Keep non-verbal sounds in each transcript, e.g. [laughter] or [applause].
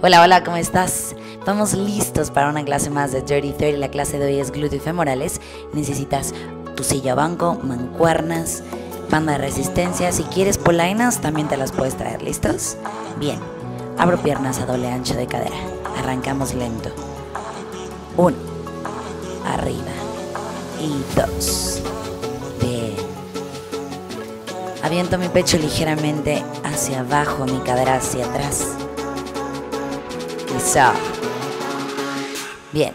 Hola, hola, ¿cómo estás? Vamos listos para una clase más de Dirty 30. La clase de hoy es glúteo y femorales. Necesitas tu silla banco, mancuernas, banda de resistencia. Si quieres polainas, también te las puedes traer. ¿Listos? Bien. Abro piernas a doble ancho de cadera. Arrancamos lento. Uno. Arriba. Y dos. Bien. Aviento mi pecho ligeramente hacia abajo, mi cadera hacia atrás. Bien.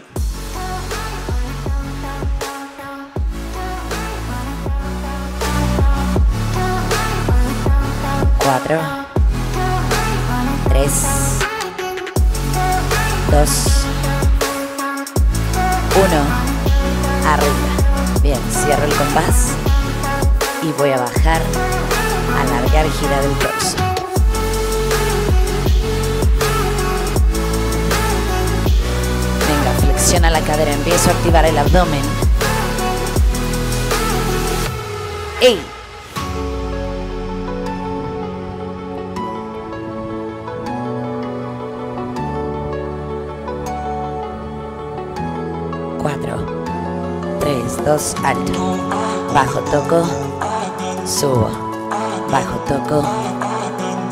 Cuatro. Tres. Dos. Uno. Arriba. Bien, cierro el compás. Y voy a bajar. Alargar, girar el torso. Flexiona la cadera, empiezo a activar el abdomen. ¡Ey! Cuatro, tres, dos, alto. Bajo, toco, subo. Bajo, toco,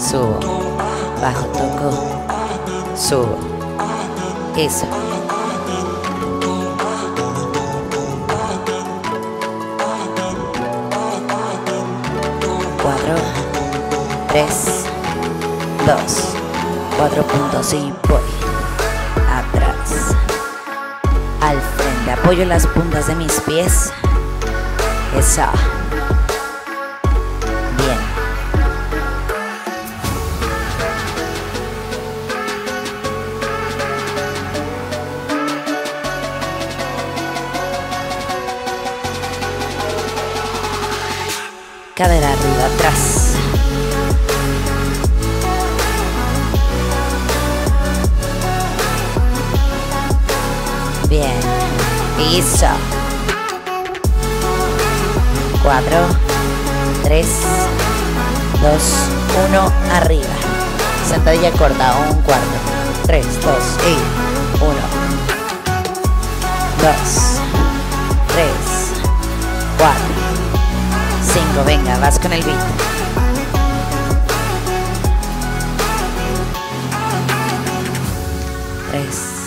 subo. Bajo, toco, subo. Eso. Y voy. Atrás. Al frente. Apoyo las puntas de mis pies. Eso. Bien. Cadera Eso. Cuatro, tres, dos, uno, arriba. Sentadilla corta, un cuarto. Tres, dos, y uno. Dos, tres, cuatro, cinco. Venga, vas con el beat. Tres,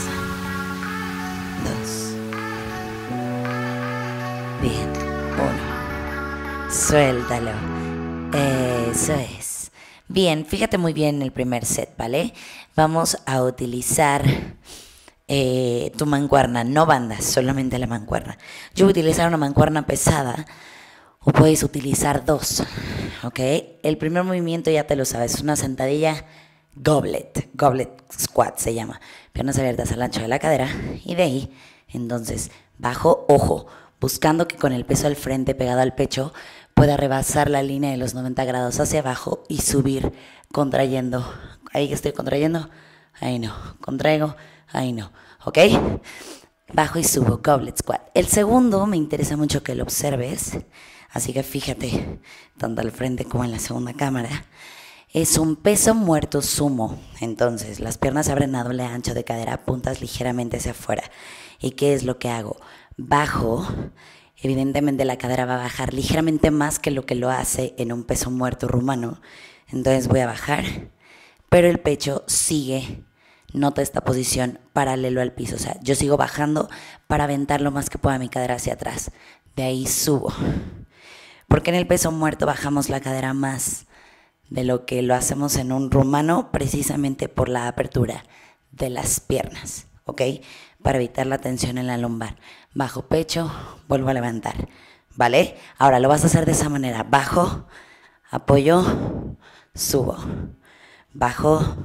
Suéltalo. Eso es. Bien, fíjate muy bien el primer set, ¿vale? Vamos a utilizar eh, tu mancuerna, no bandas, solamente la mancuerna. Yo voy a utilizar una mancuerna pesada o puedes utilizar dos, ¿ok? El primer movimiento ya te lo sabes, una sentadilla goblet, goblet squat se llama. Piernas abiertas al ancho de la cadera y de ahí, entonces, bajo, ojo, buscando que con el peso al frente pegado al pecho pueda rebasar la línea de los 90 grados hacia abajo y subir contrayendo. Ahí estoy contrayendo, ahí no. Contraigo, ahí no. ¿Ok? Bajo y subo, goblet squat. El segundo me interesa mucho que lo observes, así que fíjate, tanto al frente como en la segunda cámara. Es un peso muerto sumo. Entonces, las piernas abren a doble ancho de cadera, puntas ligeramente hacia afuera. ¿Y qué es lo que hago? Bajo evidentemente la cadera va a bajar ligeramente más que lo que lo hace en un peso muerto rumano. Entonces voy a bajar, pero el pecho sigue, nota esta posición paralelo al piso. O sea, yo sigo bajando para aventar lo más que pueda mi cadera hacia atrás. De ahí subo. Porque en el peso muerto bajamos la cadera más de lo que lo hacemos en un rumano precisamente por la apertura de las piernas, ¿ok? Para evitar la tensión en la lumbar. Bajo pecho, vuelvo a levantar, ¿vale? Ahora lo vas a hacer de esa manera. Bajo, apoyo, subo. Bajo,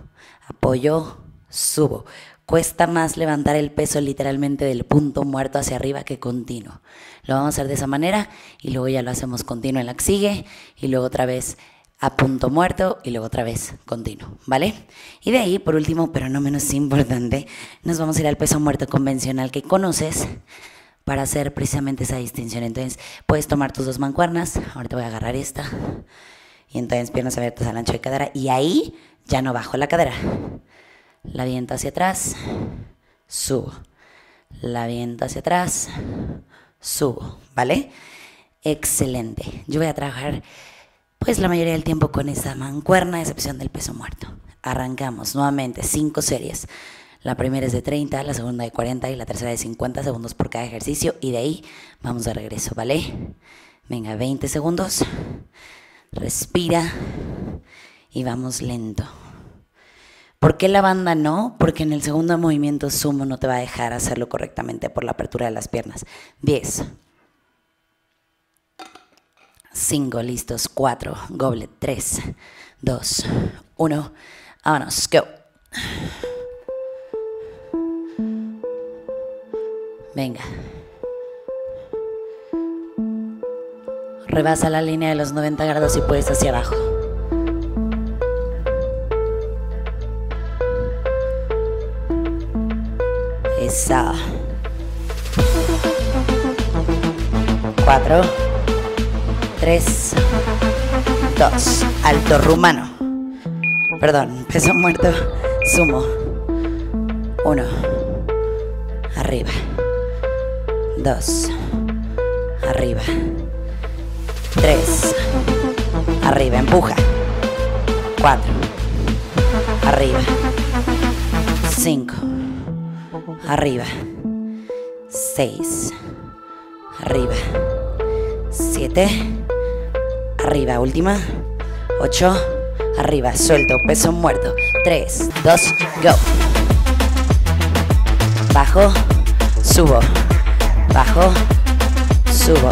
apoyo, subo. Cuesta más levantar el peso literalmente del punto muerto hacia arriba que continuo. Lo vamos a hacer de esa manera y luego ya lo hacemos continuo en la que sigue y luego otra vez a punto muerto y luego otra vez continuo, ¿vale? Y de ahí, por último, pero no menos importante, nos vamos a ir al peso muerto convencional que conoces para hacer precisamente esa distinción. Entonces, puedes tomar tus dos mancuernas, ahorita voy a agarrar esta, y entonces piernas abiertas al ancho de cadera, y ahí ya no bajo la cadera, La viento hacia atrás, subo. La viento hacia atrás, subo, ¿vale? Excelente. Yo voy a trabajar pues la mayoría del tiempo con esa mancuerna, excepción del peso muerto. Arrancamos nuevamente cinco series. La primera es de 30, la segunda de 40 y la tercera de 50 segundos por cada ejercicio y de ahí vamos de regreso, ¿vale? Venga, 20 segundos. Respira y vamos lento. ¿Por qué la banda no? Porque en el segundo movimiento sumo no te va a dejar hacerlo correctamente por la apertura de las piernas. 10. 5, listos. 4, goblet. 3, 2, 1. Vámonos, go. Venga. Rebasa la línea de los 90 grados y puedes hacia abajo. Esa. Cuatro. Tres. Dos. Alto rumano. Perdón, peso muerto. Sumo. Uno. Arriba. Dos. Arriba. Tres. Arriba, empuja. Cuatro. Arriba. Cinco. Arriba. Seis. Arriba. Siete. Arriba, última. Ocho. Arriba, suelto, peso muerto. Tres, dos, go. Bajo, subo. Bajo, subo.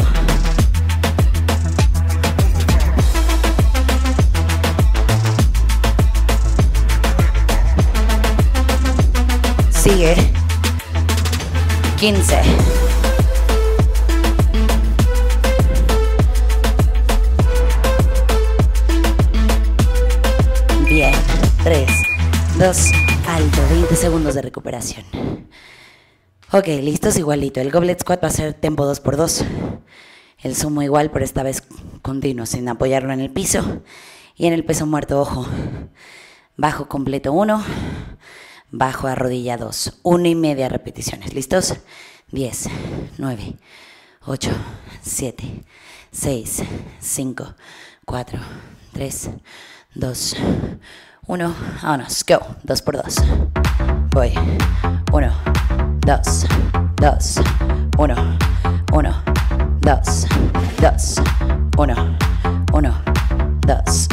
Sigue. 15. Bien. 3, 2, alto. 20 segundos de recuperación. Ok, listos, igualito. El goblet squat va a ser tempo 2x2. El sumo igual, pero esta vez continuo, sin apoyarlo en el piso. Y en el peso muerto, ojo. Bajo completo 1 bajo a rodilla 2. Una y media repeticiones. ¿Listos? 10, 9, 8, 7, 6, 5, 4, 3, 2, 1. Vámonos. Go. 2 por 2. Voy. 1, 2, 2, 1, 1, 2, 2, 1, 1, 2,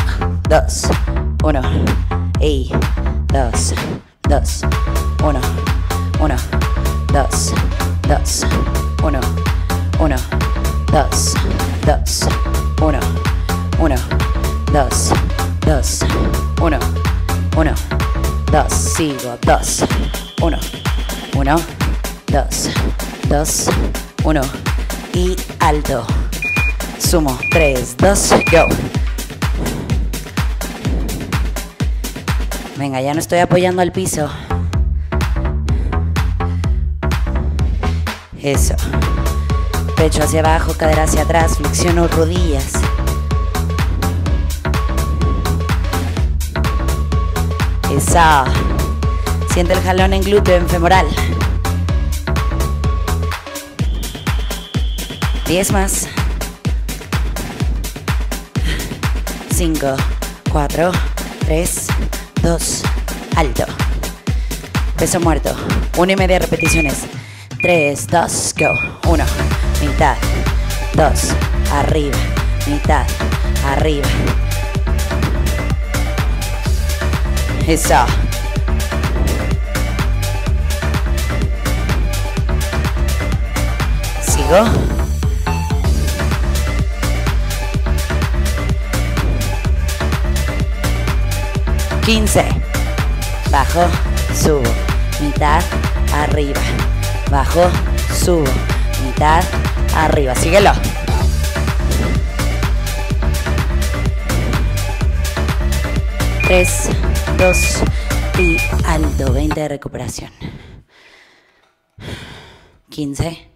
2, 1, y 2, dos, uno, uno, dos, dos, uno, uno, dos, dos, uno, uno, dos, dos, uno, uno, dos, sigo, dos, uno, uno, dos, dos, uno. Y alto. Sumo, tres, dos, go. Venga, ya no estoy apoyando al piso. Eso. Pecho hacia abajo, cadera hacia atrás, flexiono rodillas. Siente el jalón en glúteo, en femoral. Diez más. Cinco, cuatro, tres, dos, alto. Peso muerto. Una y media repeticiones. Tres, dos, go. Uno, mitad. Dos, arriba. Mitad, arriba. Eso. Sigo. Quince. Bajo, subo. Mitad, arriba. Bajo, subo. Mitad, arriba. Síguelo. Tres, dos y alto. 20 de recuperación. 15.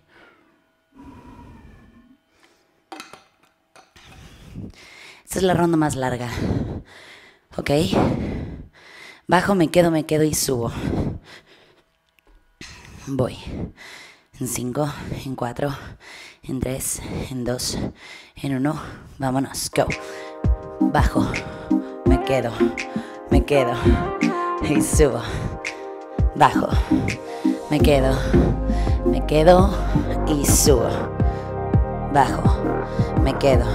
Esta es la ronda más larga. ¿Ok? Bajo, me quedo, me quedo y subo. Voy. En 5, en 4, en 3, en 2, en 1. Vámonos, go. Bajo, me quedo, me quedo. Y subo. Bajo, me quedo, me quedo y subo. Bajo, me quedo,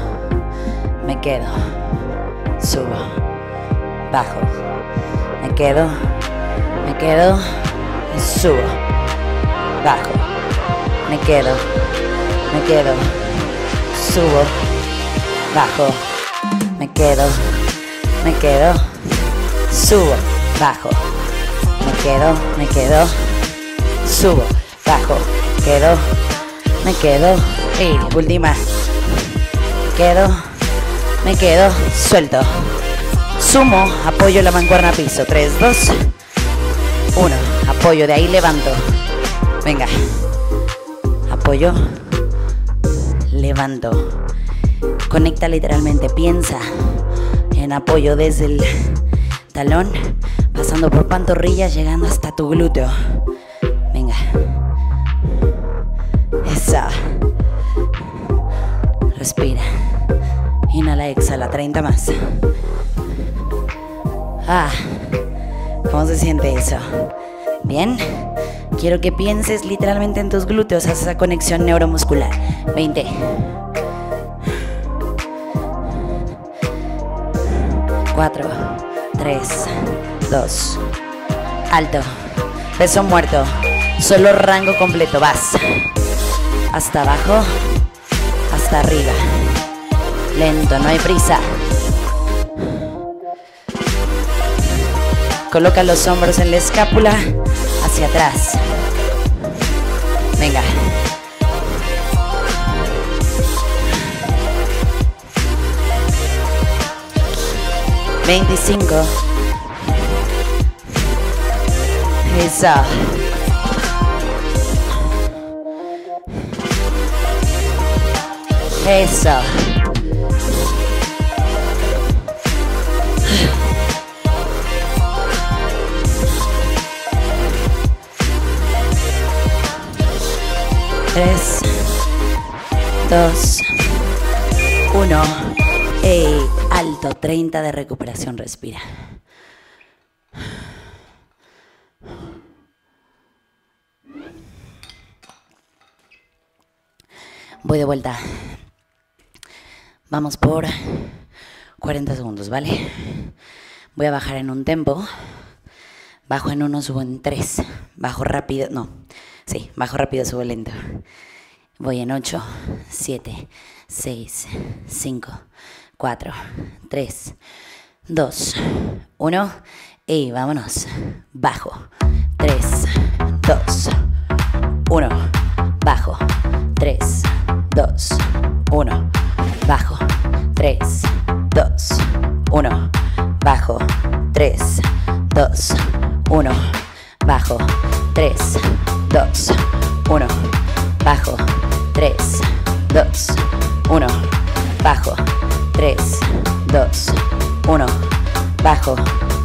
me quedo, subo. Bajo, me quedo, me quedo y subo. Bajo, me quedo, me quedo, subo. Bajo, me quedo, me quedo, subo. Bajo, me quedo, me quedo, subo. Bajo, quedo, me quedo y última. Quedo, me quedo, suelto. Sumo, apoyo la mancuerna piso. 3, 2, 1. Apoyo, de ahí levanto. Venga. Apoyo. Levanto. Conecta literalmente. Piensa en apoyo desde el talón, pasando por pantorrillas, llegando hasta tu glúteo. Venga. Esa. Respira. Inhala, exhala. 30 más. Ah, ¿cómo se siente eso? Bien. Quiero que pienses literalmente en tus glúteos, haz esa conexión neuromuscular. 20. 4, 3, 2. Alto. Peso muerto. Solo rango completo. Vas. Hasta abajo. Hasta arriba. Lento, no hay prisa. Coloca los hombros en la escápula hacia atrás. Venga. 25 Esa. Esa. Tres, dos, uno, ey alto, 30 de recuperación, respira. Voy de vuelta. Vamos por 40 segundos, ¿vale? Voy a bajar en un tempo. Bajo en uno, subo en tres. Bajo rápido, no. Sí, bajo rápido, subo lento. Voy en 8, 7, 6, 5, 4, 3, 2, 1. Y vámonos. Bajo. 3, 2, 1. Bajo. 3, 2, 1. Bajo. 3, 2, 1. Bajo. 3, 2, 1. Bajo. 3, 2, 1. Bajo. 3, 2, 1. Bajo. 3, 2, 1. Bajo.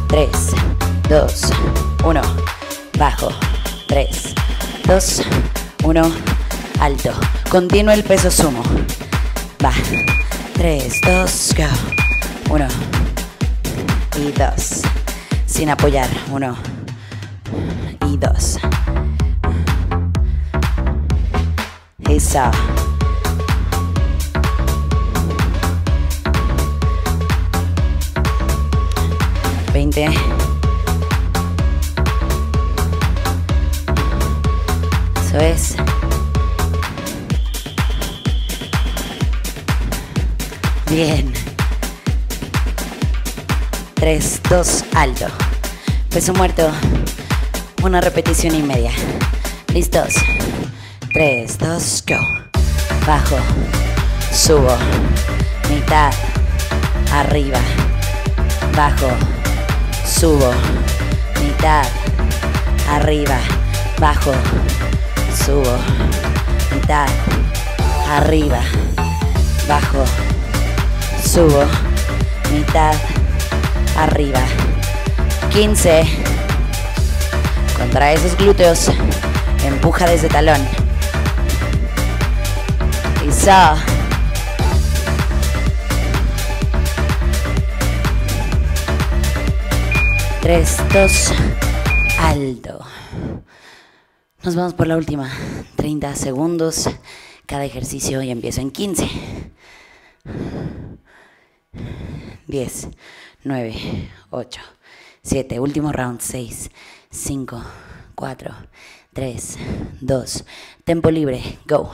3, 2, 1. Bajo. 3, 2, 1. Alto. Continúa el peso sumo. Va. 3, 2, go. 1 y 2. Sin apoyar. 1 y 2. Eso es. Bien. 3, 2, alto. Peso muerto. Una repetición y media. ¿Listos? 3, 2, go. Bajo. Subo. Mitad. Arriba. Bajo. Subo. Mitad. Arriba. Bajo. Subo. Mitad. Arriba. Bajo. Subo. Mitad. Arriba. 15. Contrae esos glúteos. Empuja desde talón. Eso. Tres, dos, alto. Nos vamos por la última. 30 segundos cada ejercicio y empiezo en 15. 10, 9, 8, 7, último round, 6, 5, 4, 3, 2, tempo libre, go.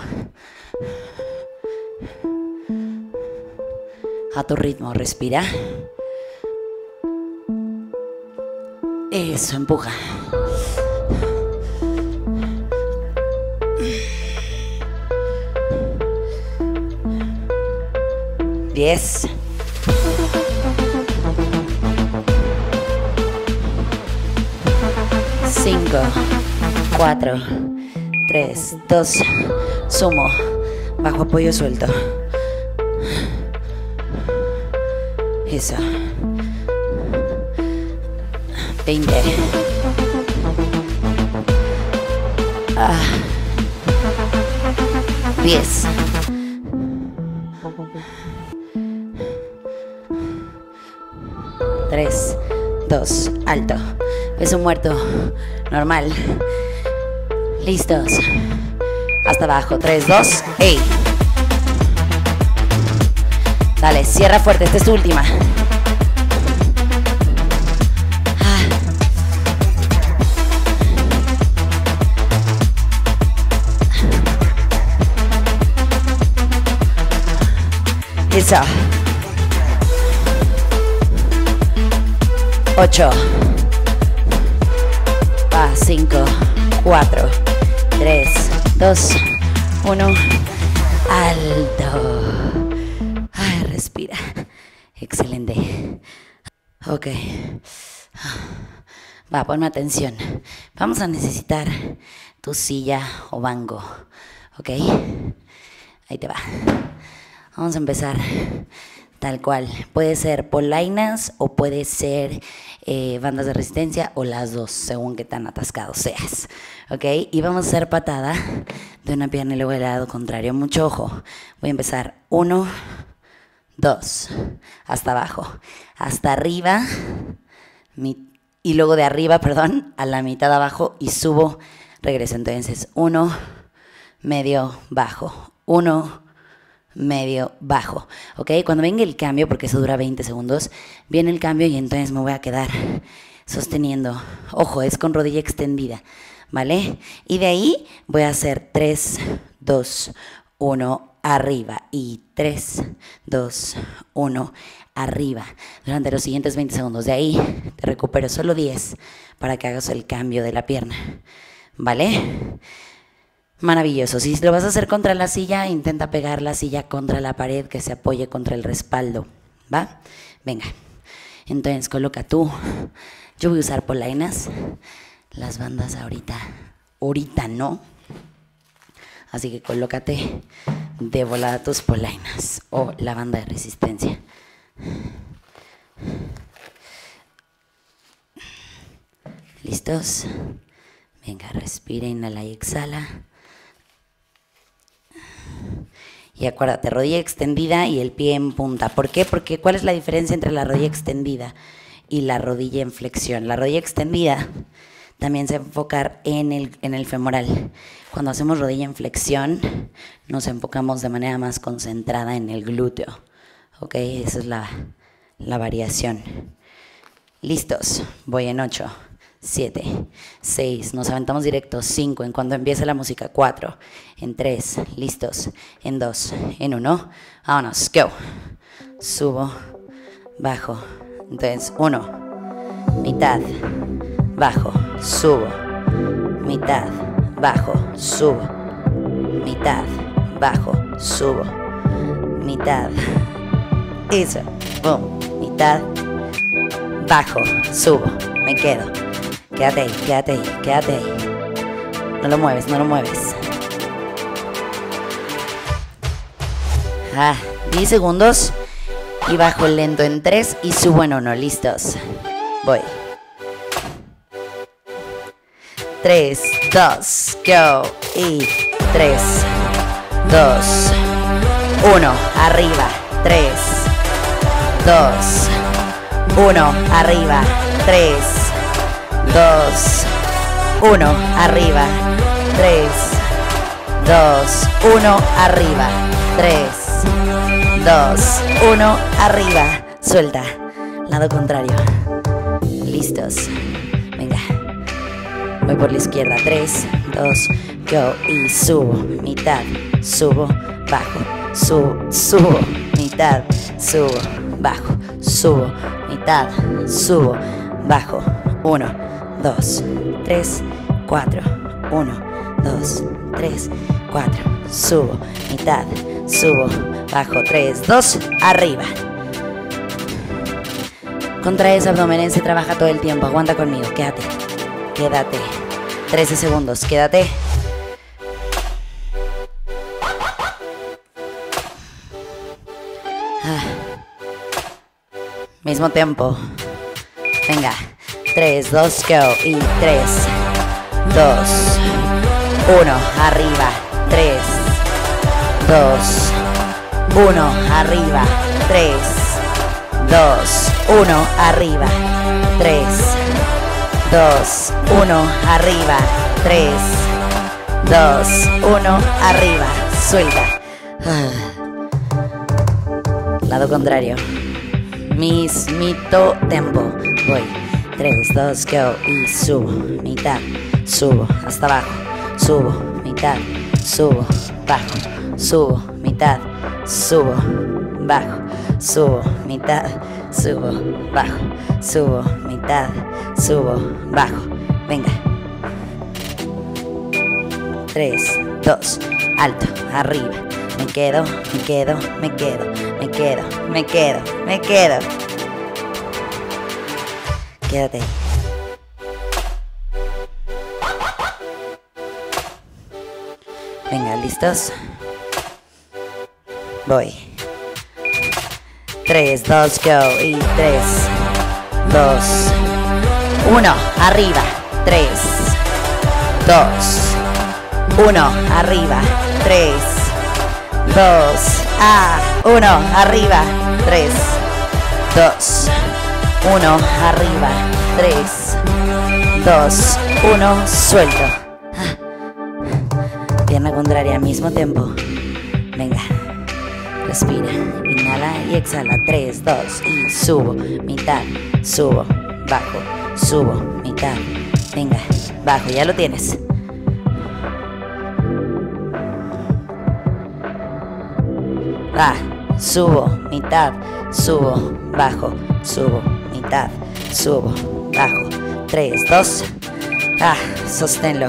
A tu ritmo, respira. Eso, empuja. Diez. Cinco, cuatro, tres, dos, sumo, bajo apoyo suelto. Eso. 20. Ah. 10. Tres, dos, alto. Peso muerto, normal. Listos. Hasta abajo. Tres, dos, ey. Dale, cierra fuerte. Esta es tu última. Eso. 8. Va, 5, 4, 3, 2, 1. Alto. Respira. Excelente. Ok. Va, ponme atención. Vamos a necesitar tu silla o banco. ¿Ok? Ahí te va. Vamos a empezar tal cual. Puede ser polainas o puede ser eh, bandas de resistencia o las dos, según qué tan atascado seas. ¿Ok? Y vamos a hacer patada de una pierna y luego el lado contrario. Mucho ojo. Voy a empezar. Uno, dos, hasta abajo. Hasta arriba. y luego de arriba, perdón, a la mitad abajo y subo. Regreso. Entonces, uno, medio, bajo. Uno, medio, bajo. ¿Ok? Cuando venga el cambio, porque eso dura 20 segundos, viene el cambio y entonces me voy a quedar sosteniendo. Ojo, es con rodilla extendida. ¿Vale? Y de ahí voy a hacer 3, 2, 1, arriba. Y 3, 2, 1, arriba. Durante los siguientes 20 segundos. De ahí te recupero solo 10 para que hagas el cambio de la pierna. ¿Vale? Maravilloso. Si lo vas a hacer contra la silla, intenta pegar la silla contra la pared que se apoye contra el respaldo. ¿Va? Venga. Entonces coloca tú. Yo voy a usar polainas. Las bandas ahorita, ahorita no. Así que colócate de volada tus polainas o la banda de resistencia. ¿Listos? Venga, respira, inhala y exhala. Y acuérdate, rodilla extendida y el pie en punta. ¿Por qué? Porque ¿cuál es la diferencia entre la rodilla extendida y la rodilla en flexión? La rodilla extendida también se enfocar en el, en el femoral. Cuando hacemos rodilla en flexión, nos enfocamos de manera más concentrada en el glúteo. ¿Ok? Esa es la, la variación. Listos. Voy en 8. 7, 6, nos aventamos directo, 5, en cuando empiece la música, 4, en 3, listos, en 2, en 1, vámonos, go, subo, bajo, entonces 1, mitad, bajo, subo, mitad, bajo, subo, mitad, bajo, subo, mitad, eso, boom, mitad, bajo, subo, me quedo. Quédate ahí, quédate ahí, quédate ahí. No lo mueves, no lo mueves. Ah, 10 segundos. Y bajo lento en 3 y subo en 1. Listos. Voy. 3, 2, go. Y 3, 2, 1, arriba. 3, 2, 1, arriba. 3, 2, 1, arriba. 3, 2, 1, arriba. 3, 2, 1, arriba. Suelta. Lado contrario. Listos. Venga. Voy por la izquierda. 3, 2, go. Y subo. Mitad. Subo. Bajo. Subo. Subo. Mitad. Subo. Bajo. Subo. Mitad. Subo. Bajo. 1, 2, 3, 4. 1, 2, 3, 4. Subo. Mitad. Subo. Bajo. 3, 2. Arriba. Contraes abdomen, se trabaja todo el tiempo. Aguanta conmigo, quédate. Quédate. 13 segundos, quédate. Ah. Mismo tiempo. Venga. 3, 2, go. Y 3, 2, 1. Arriba. 3, 2, 1. Arriba. 3, 2, 1. Arriba. 3, 2, 1. Arriba. 3, 2, 1. Arriba. Suelta. Ah. Lado contrario. Mismito tempo. Voy. 3, 2, go. Y subo. Mitad. Subo. Hasta abajo. Subo. Mitad. Subo. Bajo. Subo. Mitad. Subo. Bajo. Subo. Mitad. Subo. Bajo. Subo. Mitad. Subo. Bajo. Venga. 3, 2, alto, arriba. Me quedo, me quedo, me quedo, me quedo, me quedo, me quedo. Quédate. Venga, ¿listos? Voy. 3, 2, go. Y 3, 2, 1. Arriba. 3, 2, 1. Arriba. 3, 2, a 1. Arriba. 3, 2, 1. Arriba. 3, 2, 1. Suelto. Ah. Pierna contraria mismo tiempo. Venga. Respira. Inhala y exhala. 3, 2 y subo. Mitad. Subo. Bajo. Subo. Mitad. Venga. Bajo. Ya lo tienes. Va. Subo. Mitad. Subo. Bajo. Subo. Mitad. Subo. Bajo. 3, 2. Ah, sosténlo.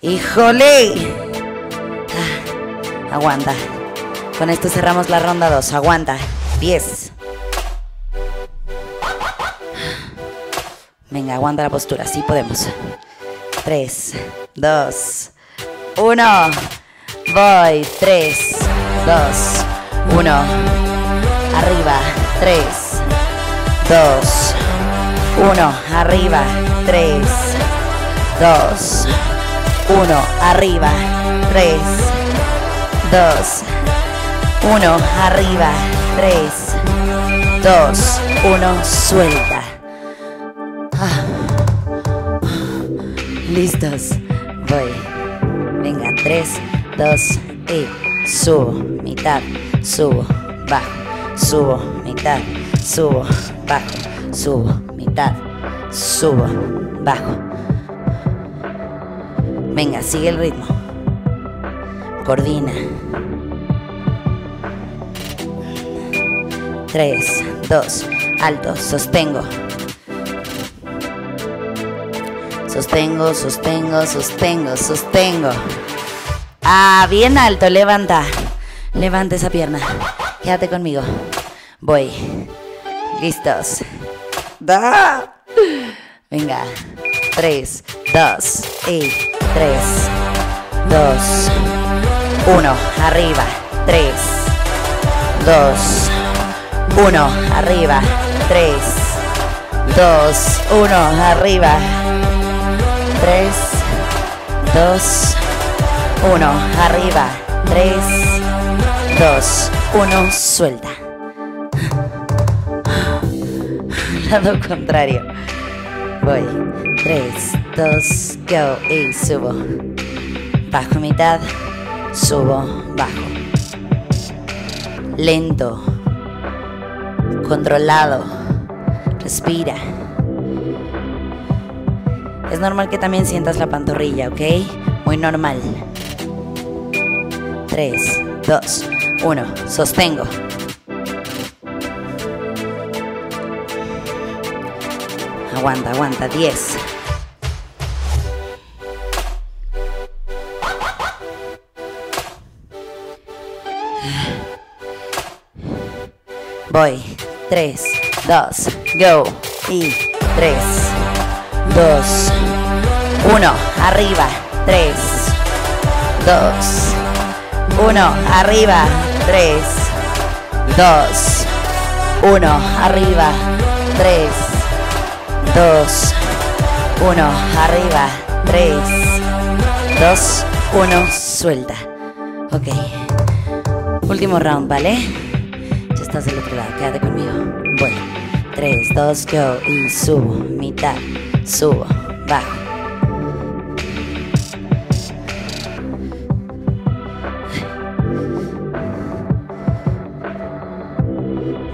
¡Híjole! Ah, aguanta. Con esto cerramos la ronda 2. Aguanta. 10. Venga, aguanta la postura. Sí podemos. 3, 2, 1. Voy. 3, 2, 1. Arriba. 3, 2, 1. Arriba. 3, 2, 1. Arriba. 3, 2, 1. Arriba. 3, 2, 1. Suelta. Ah. Listos. Voy. Venga. 3, 2 y subo. Mitad. Subo. Bajo. Subo. Mitad. Subo. Bajo. Subo. Mitad. Subo. Bajo. Venga, sigue el ritmo. Coordina. 3, 2, alto, sostengo. Sostengo, sostengo, sostengo, sostengo. Ah, bien alto, levanta. Levanta esa pierna. Quédate conmigo. Voy. Listos. Da. Venga. 3, 2 y 3, 2, 1. Arriba. 3, 2, 1. Arriba. 3, 2, 1. Arriba. 3, 2, 1. Arriba. 3, 2, 1. Suelta. Lado [laughs] contrario. Voy. 3, 2, go. Y subo. Bajo mitad. Subo. Bajo. Lento. Controlado. Respira. Es normal que también sientas la pantorrilla, ¿ok? Muy normal. 3, 2, 1. Sostengo. Aguanta, aguanta. 10. Voy. 3, 2, go. Y 3, 2, 1. Arriba. 3, 2, 1. Arriba. 3, 2, 1. Arriba. 3, 2, 1. Arriba. 3, 2, 1. Suelta. Ok. Último round, ¿vale? Ya estás del otro lado. Quédate conmigo. Voy. 3, 2, go. Y subo. Mitad. Subo. Bajo.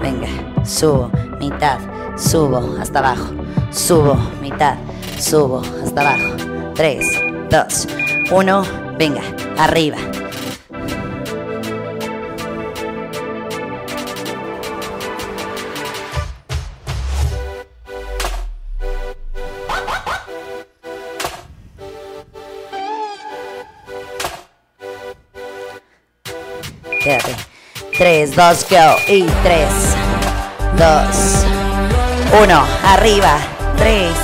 Venga, subo, mitad, subo, hasta abajo, subo, mitad, subo, hasta abajo. 3, 2, 1, venga, arriba. Quédate. 3, 2, go. Y 3, 2, 1. Arriba. 3,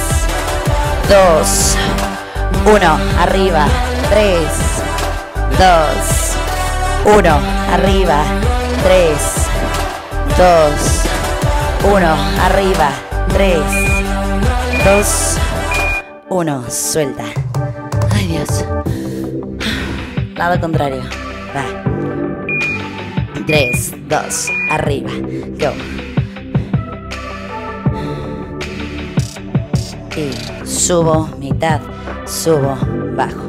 2, 1. Arriba. 3, 2, 1. Arriba. 3, 2, 1. Arriba. 3, 2, 1. Suelta. Ay Dios. Lado contrario. Va. 3, 2, arriba. Go. Y subo, mitad, subo, bajo.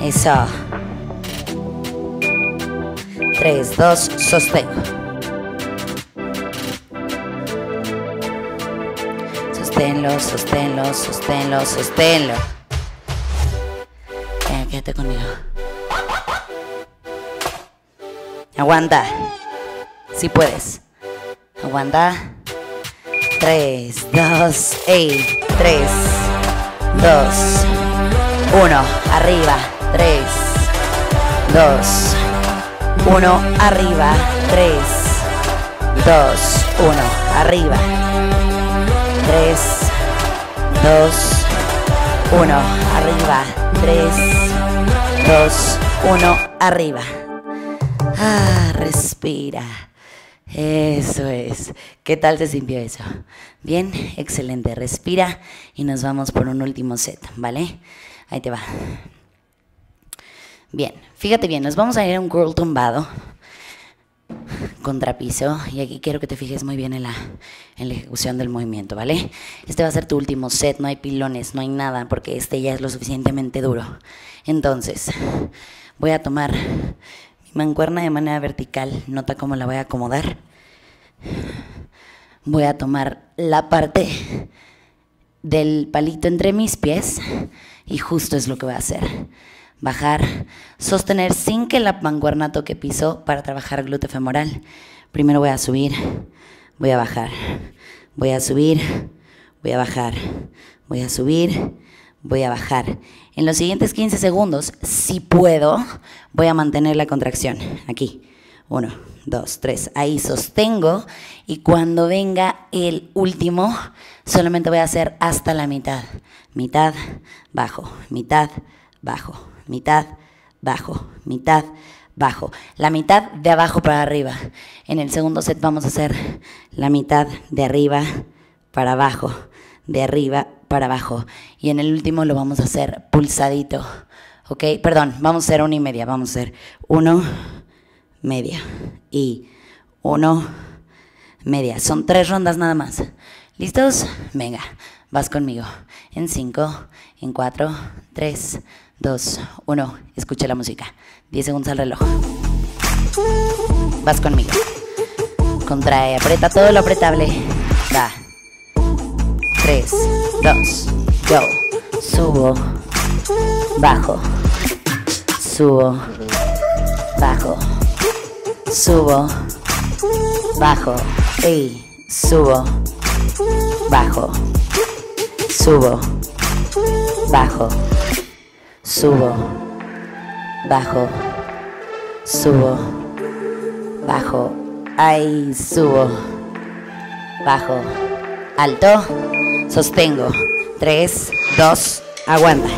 Eso. 3, 2, sostengo. Sosténlo, sosténlo, sosténlo, sosténlo. Venga, quédate conmigo. Aguanta. Si puedes. Aguanta. 3, 2, 3, 2, 1. Arriba. 3, 2, 1. Arriba. 3, 2, 1. Arriba. 3, 2, 1. Arriba. 3, 2, 1. Arriba. Ah, respira. Eso es. ¿Qué tal te sintió eso? Bien, excelente. Respira y nos vamos por un último set, ¿vale? Ahí te va. Bien, fíjate bien, nos vamos a ir a un curl tumbado contrapiso y aquí quiero que te fijes muy bien en la, en la ejecución del movimiento, ¿vale? Este va a ser tu último set, no hay pilones, no hay nada porque este ya es lo suficientemente duro. Entonces, voy a tomar mancuerna de manera vertical, nota cómo la voy a acomodar. Voy a tomar la parte del palito entre mis pies y justo es lo que voy a hacer bajar, sostener sin que la mancuerna toque piso para trabajar glúteo femoral. Primero voy a subir, voy a bajar, voy a subir, voy a bajar, voy a subir, voy a bajar. En los siguientes 15 segundos, si puedo, voy a mantener la contracción. Aquí. Uno, dos, tres. Ahí sostengo. Y cuando venga el último, solamente voy a hacer hasta la mitad. Mitad, bajo, mitad, bajo, mitad, bajo, mitad, bajo. La mitad de abajo para arriba. En el segundo set vamos a hacer la mitad de arriba para abajo, de arriba para abajo. Y en el último lo vamos a hacer pulsadito. ¿Ok? Perdón, vamos a hacer una y media. Vamos a hacer uno, media. Y uno, media. Son tres rondas nada más. ¿Listos? Venga, vas conmigo. En cinco, en cuatro, tres, dos, uno. Escucha la música. Diez segundos al reloj. Vas conmigo. Contrae, aprieta todo lo apretable. Va. Tres, dos, go. Subo, bajo, subo, bajo, subo, bajo, y subo, bajo, subo, bajo, subo, bajo, subo, bajo, ahí subo, bajo, alto, sostengo, tres, dos, aguanta.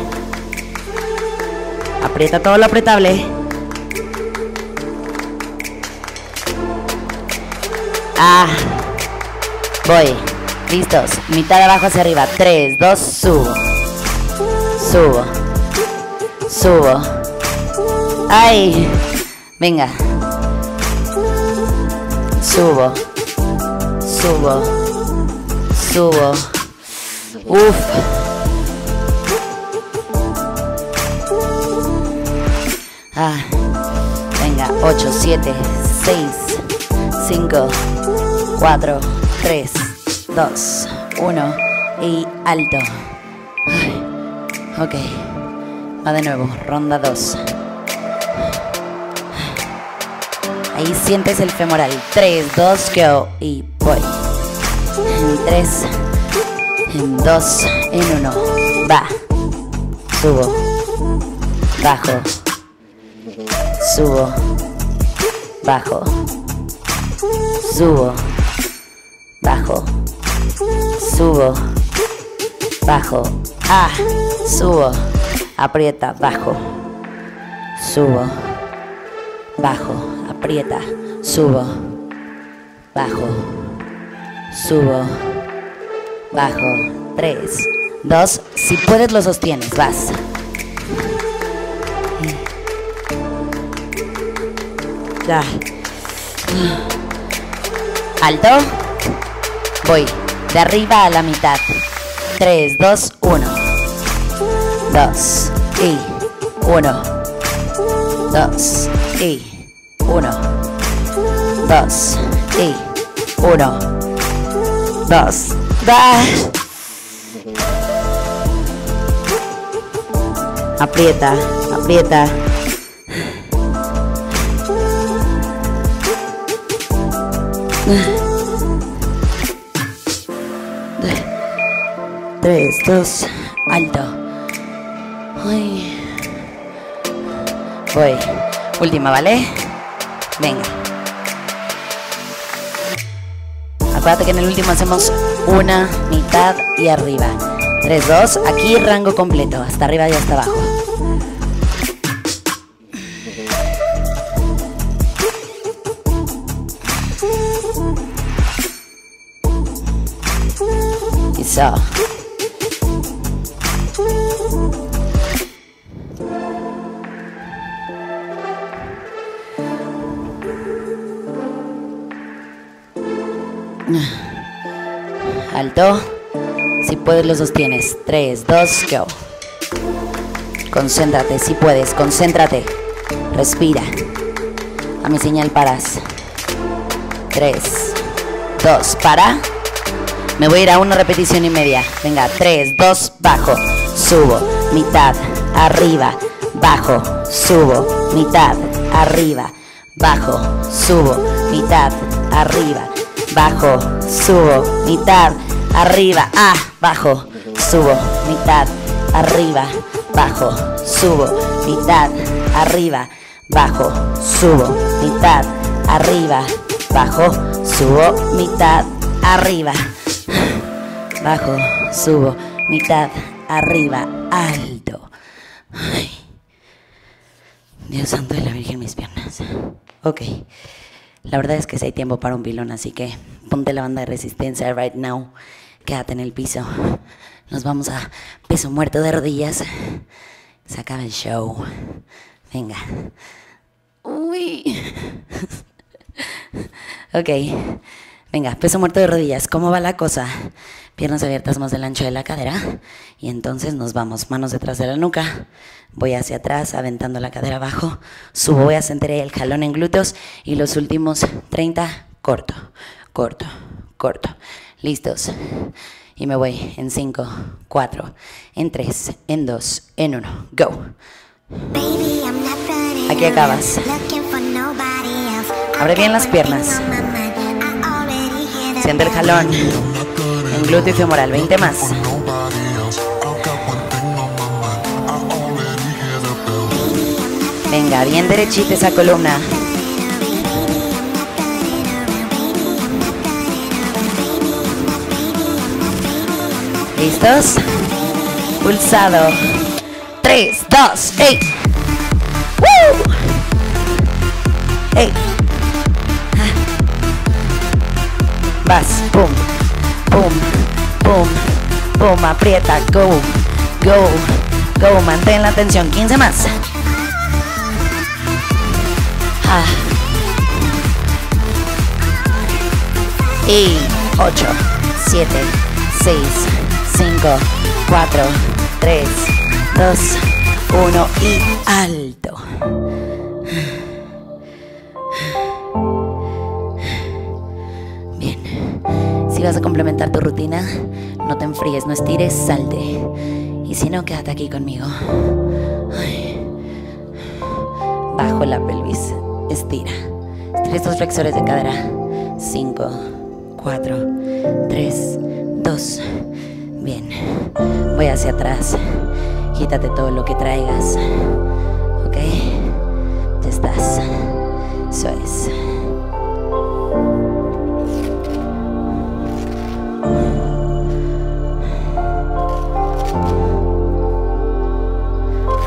Aprieta todo lo apretable. Ah, voy. Listos. Mitad abajo hacia arriba. 3, 2, subo. Subo. Subo. ¡Ay! Venga. Subo. Subo. Subo. Uf. Ah. Venga. 8, 7, 6, 5, 4, 3, 2, 1 y alto. Ok, va de nuevo, ronda 2. Ahí sientes el femoral. 3, 2, go y voy. En 3, en 2, en 1. Va. Subo. Bajo. Subo. Bajo. Subo. Bajo. Subo. Bajo. Ah. Subo. Aprieta. Bajo. Subo. Bajo. Aprieta. Subo. Bajo. Subo. Bajo. Tres. Dos. Si puedes lo sostienes. Vas. Ya. Alto. Voy. De arriba a la mitad. 3, 2, 1. 2 y 1. 2 y 1. 2 y 1. 2. Aprieta, aprieta. Tres, dos, alto. Ay. Voy. Última, ¿vale? Venga. Acuérdate que en el último hacemos una, mitad y arriba. Tres, dos, aquí rango completo, hasta arriba y hasta abajo. Eso. Si puedes lo sostienes. 3, 2, go. Concéntrate, si puedes, concéntrate. Respira. A mi señal paras. 3, 2, para. Me voy a ir a una repetición y media. Venga, 3, 2, bajo. Subo, mitad, arriba, bajo, subo, mitad, arriba, bajo, subo, mitad, arriba, bajo, subo, mitad, arriba, ah, bajo, subo, mitad, arriba, bajo, subo, mitad, arriba, bajo, subo, mitad, arriba, bajo, subo, mitad, arriba, bajo, subo, mitad, arriba, alto. Ay. Dios santo de la Virgen, mis piernas. Ok. La verdad es que si hay tiempo para un pilón, así que ponte la banda de resistencia right now. Quédate en el piso. Nos vamos a peso muerto de rodillas. Se acaba el show. Venga. Uy. ok. Venga, peso muerto de rodillas. ¿Cómo va la cosa? Piernas abiertas más del ancho de la cadera. Y entonces nos vamos. Manos detrás de la nuca. Voy hacia atrás, aventando la cadera abajo. Subo, voy a sentir el jalón en glúteos. Y los últimos 30, corto, corto, corto. Listos. Y me voy en 5, 4, en 3, en 2, en 1. Go. Aquí acabas. Abre bien las piernas. Siente el jalón. En glúteo y femoral. 20 más. Venga, bien derechita esa columna. ¿Listos? Pulsado. 3, 2, 8. ¡Woo! ¡Ey! Vas, pum, pum, pum, pum, aprieta, go, go, go, mantén la tensión, 15 más. Ah. Y 8, 7, 6, 5, 4, 3, 2, 1 y alto. Bien. Si vas a complementar tu rutina, no te enfríes, no estires, salte. Y si no, quédate aquí conmigo. Bajo la pelvis. Estira. Estira estos flexores de cadera. 5, 4, 3, 2. Bien. Voy hacia atrás. Quítate todo lo que traigas. ¿Ok? Ya estás. Eso es.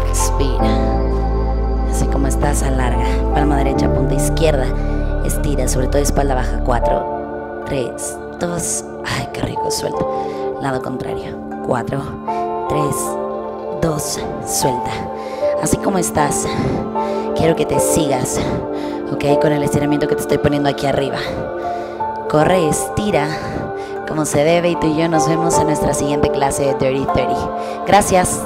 Respira. Así como estás, alarga. Palma derecha, punta izquierda. Estira, sobre todo espalda baja. 4, 3, 2. Ay, qué rico, suelta. Lado contrario. 4, 3, 2. Suelta. Así como estás, quiero que te sigas, ok, con el estiramiento que te estoy poniendo aquí arriba. Corre, estira como se debe y tú y yo nos vemos en nuestra siguiente clase de Dirty 30. Gracias.